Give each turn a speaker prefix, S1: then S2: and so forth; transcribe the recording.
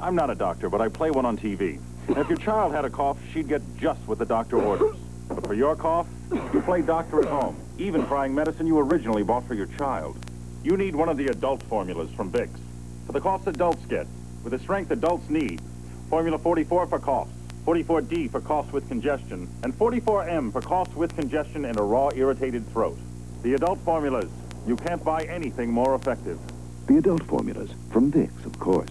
S1: I'm not a doctor, but I play one on TV. And if your child had a cough, she'd get just what the doctor orders. But for your cough, you play doctor at home, even trying medicine you originally bought for your child. You need one of the adult formulas from Vicks. For the coughs adults get, with the strength adults need. Formula 44 for coughs, 44D for coughs with congestion, and 44M for coughs with congestion and a raw, irritated throat. The adult formulas. You can't buy anything more effective.
S2: The adult formulas from Vicks, of course.